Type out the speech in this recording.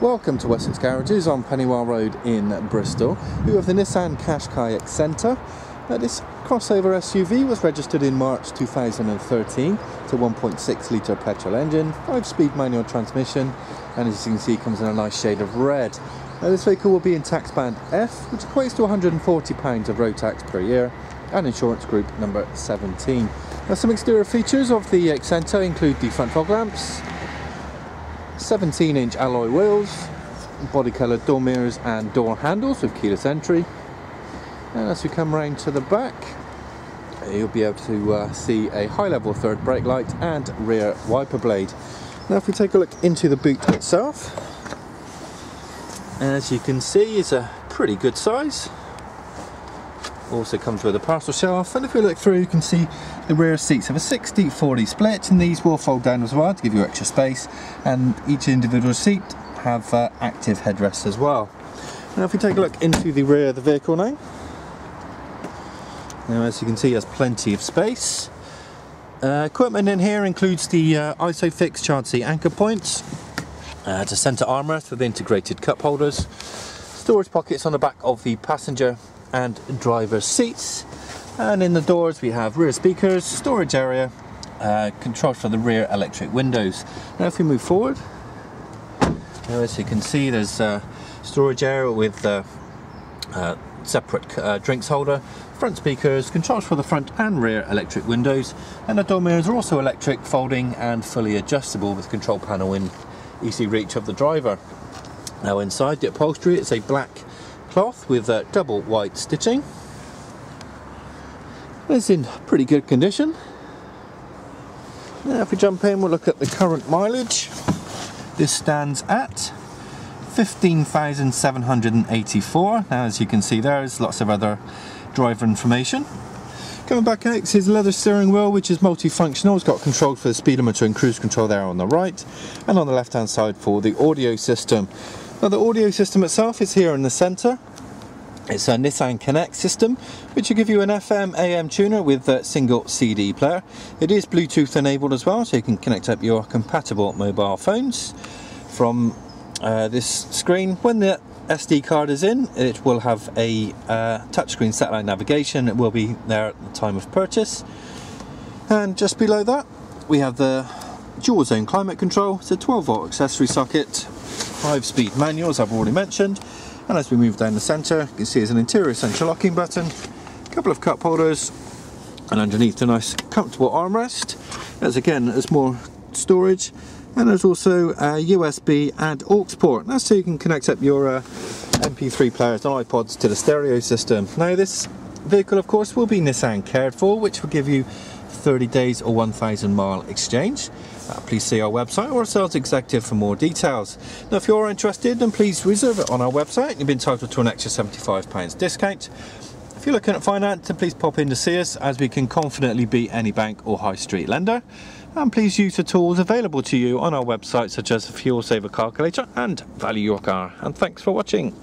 Welcome to Wessex Garages on Pennywell Road in Bristol. We have the Nissan Qashqai Acenta. Now this crossover SUV was registered in March 2013. It's a 1.6 litre petrol engine, 5-speed manual transmission, and as you can see comes in a nice shade of red. This vehicle will be in tax band F, which equates to £140 of road tax per year, and insurance group number 17. Now some exterior features of the Acenta include the front fog lamps, 17 inch alloy wheels, body coloured door mirrors and door handles with keyless entry. And as we come round to the back, you'll be able to uh, see a high level third brake light and rear wiper blade. Now if we take a look into the boot itself, as you can see it's a pretty good size. Also comes with a parcel shelf and if we look through you can see the rear seats have a 60-40 split and these will fold down as well to give you extra space and each individual seat have uh, active headrests as well. Now if we take a look into the rear of the vehicle now, now as you can see there's plenty of space. Uh, equipment in here includes the uh, ISOFIX seat anchor points, uh, a centre armrest with integrated cup holders, storage pockets on the back of the passenger and driver's seats, and in the doors we have rear speakers, storage area, uh, controls for the rear electric windows. Now if we move forward, now as you can see there's a storage area with uh, uh, separate uh, drinks holder, front speakers, controls for the front and rear electric windows, and the door mirrors are also electric, folding and fully adjustable with control panel in easy reach of the driver. Now inside the upholstery it's a black cloth with uh, double white stitching it's in pretty good condition. Now if we jump in we'll look at the current mileage. This stands at 15,784. Now as you can see there's lots of other driver information. Coming back next is leather steering wheel which is multifunctional. It's got control for the speedometer and cruise control there on the right and on the left hand side for the audio system. Now the audio system itself is here in the centre it's a Nissan Connect system, which will give you an FM AM tuner with a single CD player. It is Bluetooth enabled as well, so you can connect up your compatible mobile phones from uh, this screen. When the SD card is in, it will have a uh, touchscreen satellite navigation. It will be there at the time of purchase. And just below that, we have the dual zone climate control. It's a 12 volt accessory socket, 5 speed manual, as I've already mentioned and as we move down the centre, you can see there's an interior central locking button, a couple of cup holders, and underneath a nice comfortable armrest. As again, there's more storage, and there's also a USB and aux port. That's so you can connect up your uh, MP3 players and iPods to the stereo system. Now this vehicle of course will be Nissan cared for, which will give you 30 days or 1,000 mile exchange. Uh, please see our website or sales executive for more details. Now, if you're interested, then please reserve it on our website. You'll be entitled to an extra £75 discount. If you're looking at finance, then please pop in to see us as we can confidently beat any bank or high street lender. And please use the tools available to you on our website, such as the Fuel Saver Calculator and Value Your Car. And thanks for watching.